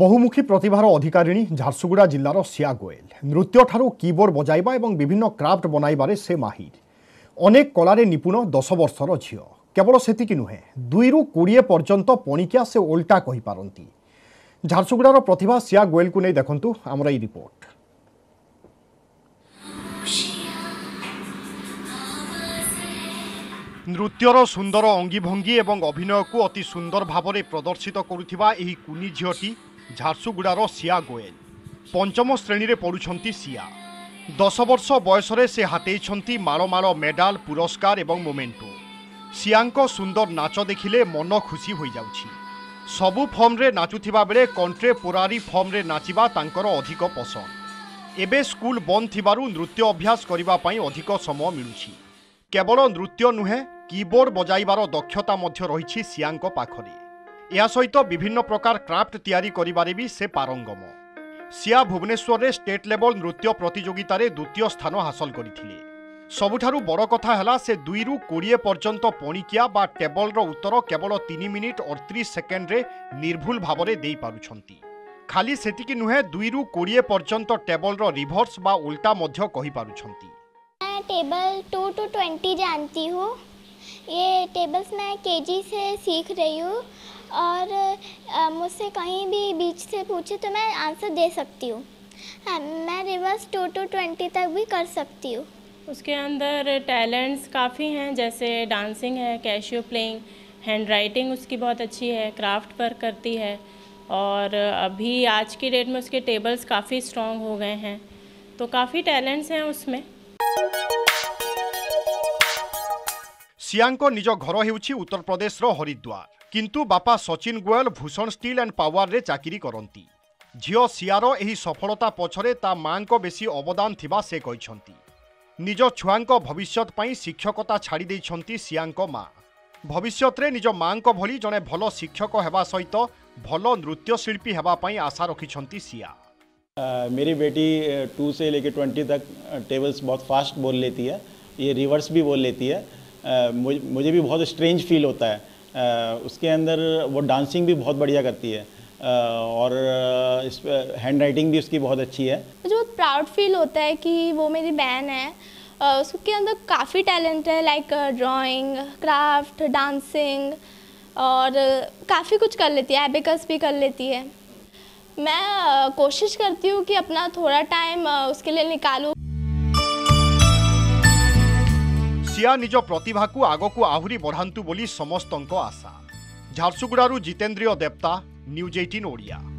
বহুমুখী প্রতিভার অধিকারিণী ঝারসুগুড়া জেলার সিয়া গোয়েল নৃত্যঠারু কিবোর্ড বজাইবা এবং বিভিন্ন ক্রাফ্ট বনাইবারে সে মাহির অনেক কলারে নিপুণ দশ বর্ষর ঝিও কেবল সেতিকি নুহে দুই রু কোড়িয়ে পর্যন্ত পণিকিয়া সে ওল্টা কহিপারন্তি ঝারসুগুড়ার প্রতিভা সিয়া গোয়েলকু নেই দেখন্তু আমার এই রিপোর্ট নৃত্যর সুন্দর অঙ্গিভঙ্গি এবং অভিনয়কু অতি সুন্দর ভাবে প্রদর্শিত করুথিবা এই কুনি ঝিওটি ঝারসুগুড়ার সিয়া গোয়েল পঞ্চম শ্রেণীরে পড়ুছন্তি সিয়া দশ বর্ষ বয়সরে সে হাতেইছন্তি মাড়মাড় মেডাল পুরস্কার এবং মোমেন্টো সিয়াঙ্ক সুন্দর নাচ দেখিলে মন খুশি হয়ে যাচ্ছি সবু ফর্মে নাচুবা বেড়ে কন্ট্রেপোরারি ফর্মে নাচবা তাঁকর অধিক পসন্দ এবে স্কুল বন্ধ থিবারু নৃত্য অভ্যাস করা অধিক সময় মিলুছি কেবল নৃত্য নুহে কিবোর্ড বজাইবার দক্ষতা রয়েছে সিয়াঙ্ক পাখরে ଏହା ସହିତ ବିଭିନ୍ନ ପ୍ରକାର କ୍ରାଫ୍ଟ ତିଆରି କରିବାରେ ବି ସେ ପାରଙ୍ଗମ ସିଆ ଭୁବନେଶ୍ୱରରେ ଷ୍ଟେଟ୍ ଲେଭଲ୍ ନୃତ୍ୟ ପ୍ରତିଯୋଗିତାରେ ଦ୍ୱିତୀୟ ସ୍ଥାନ ହାସଲ କରିଥିଲେ ସବୁଠାରୁ ବଡ଼ କଥା ହେଲା ସେ ଦୁଇରୁ କୋଡ଼ିଏ ପର୍ଯ୍ୟନ୍ତ ପଣିକିଆ ବା ଟେବଲ୍ର ଉତ୍ତର କେବଳ ତିନି ମିନିଟ୍ ଅଡ଼ତିରିଶ ସେକେଣ୍ଡରେ ନିର୍ଭୁଲ ଭାବରେ ଦେଇପାରୁଛନ୍ତି ଖାଲି ସେତିକି ନୁହେଁ ଦୁଇରୁ କୋଡ଼ିଏ ପର୍ଯ୍ୟନ୍ତ ଟେବଲ୍ର ରିଭର୍ସ ବା ଓଲ୍ଟା ମଧ୍ୟ କହିପାରୁଛନ୍ତି टेबल टू टू ट्वेंटी जानती हूँ ये टेबल्स मैं केजी से सीख रही हूँ और मुझसे कहीं भी बीच से पूछे तो मैं आंसर दे सकती हूँ हाँ मैं रिवर्स टू टू ट्वेंटी तक भी कर सकती हूँ उसके अंदर टैलेंट्स काफ़ी हैं जैसे डांसिंग है कैशियो प्लेइंग हैंड राइटिंग उसकी बहुत अच्छी है क्राफ्ट वर्क करती है और अभी आज की डेट में उसके टेबल्स काफ़ी स्ट्रॉन्ग हो गए हैं तो काफ़ी टैलेंट्स हैं उसमें ସିଆଙ୍କ ନିଜ उत्तर प्रदेश रो हरिद्वार किंतु बापा Sachin Goyal Bhushan Steel and Power रे चाकरी करती झी सियार यही सफलता पछरे ता माँ को बेसी अवदान थिबा से निज छुआं भविष्यपी शिक्षकता छाड़ी सियां माँ भविष्य निज माँ भली जड़े भल शिक्षक होगा सहित भल नृत्य नृत्यशिल्पी होगापी आशा रखिंट सिया मेरी बेटी टू से लेके ट्वेंटी तक टेबल्स बहुत फास्ट बोल लेती है ये रिवर्स भी बोल लेती है मुझे भी बहुत स्ट्रेंज फील होता है उसके अंदर वो डांसिंग भी बहुत बढ़िया करती है और इस हैंड राइटिंग भी उसकी बहुत अच्छी है मुझे बहुत प्राउड फील होता है कि वो मेरी बहन है उसके अंदर काफ़ी टैलेंट है लाइक ड्राइंग क्राफ्ट डांसिंग और काफ़ी कुछ कर लेती है एबिकस भी कर लेती है मैं कोशिश करती हूँ कि अपना थोड़ा टाइम उसके लिए निकालूँ ক্ৰীড়া নিজ প্ৰতিভাক আগক আহৰি বঢ়ান্তু বুলি সমস্ত আশা ঝাৰচুগুড়াৰ জিতেন্দ্ৰীয় দেৱতা নিউজ এইটিন ওড়িয়া